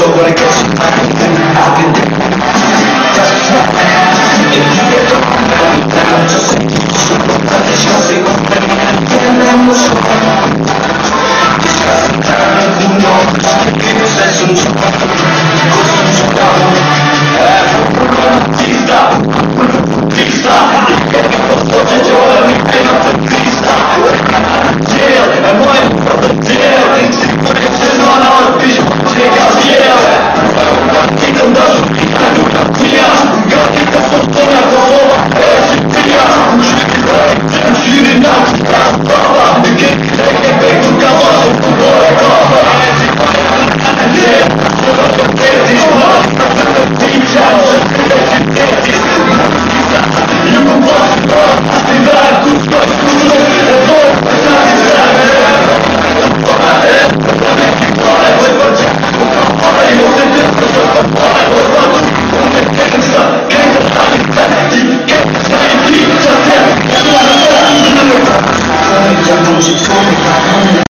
so what I guess you might Oh,